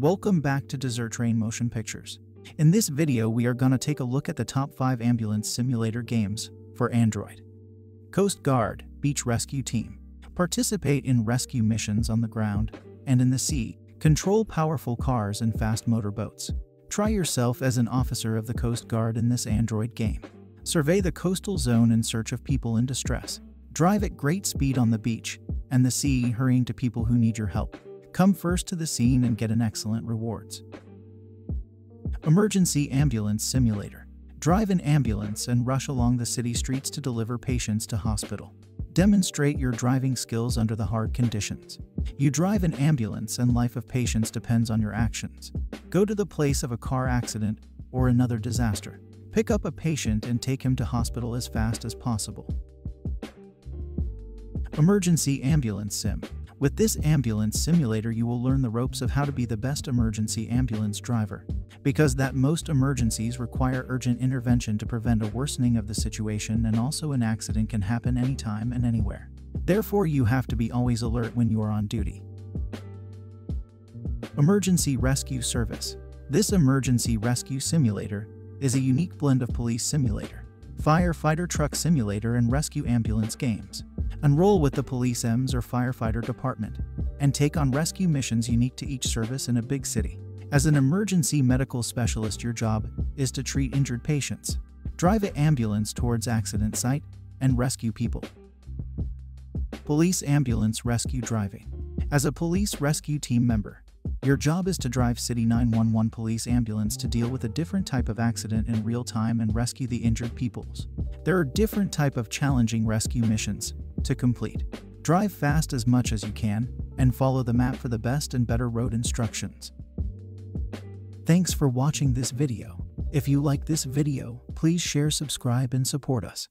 Welcome back to Desert Rain Motion Pictures. In this video, we are gonna take a look at the top 5 ambulance simulator games for Android. Coast Guard Beach Rescue Team. Participate in rescue missions on the ground and in the sea. Control powerful cars and fast motorboats. Try yourself as an officer of the Coast Guard in this Android game. Survey the coastal zone in search of people in distress. Drive at great speed on the beach and the sea, hurrying to people who need your help. Come first to the scene and get an excellent rewards. Emergency Ambulance Simulator. Drive an ambulance and rush along the city streets to deliver patients to hospital. Demonstrate your driving skills under the hard conditions. You drive an ambulance and life of patients depends on your actions. Go to the place of a car accident or another disaster. Pick up a patient and take him to hospital as fast as possible. Emergency Ambulance Sim. With this ambulance simulator, you will learn the ropes of how to be the best emergency ambulance driver. Because that most emergencies require urgent intervention to prevent a worsening of the situation and also an accident can happen anytime and anywhere. Therefore, you have to be always alert when you are on duty. Emergency Rescue Service. This emergency rescue simulator is a unique blend of police simulator, firefighter truck simulator, and rescue ambulance games. Enroll with the police EMS or firefighter department and take on rescue missions unique to each service in a big city. As an emergency medical specialist, your job is to treat injured patients, drive an ambulance towards accident site, and rescue people. Police Ambulance Rescue Driving As a police rescue team member, your job is to drive City 911 police ambulance to deal with a different type of accident in real time and rescue the injured peoples. There are different type of challenging rescue missions to complete. Drive fast as much as you can and follow the map for the best and better road instructions. Thanks for watching this video. If you like this video, please share, subscribe, and support us.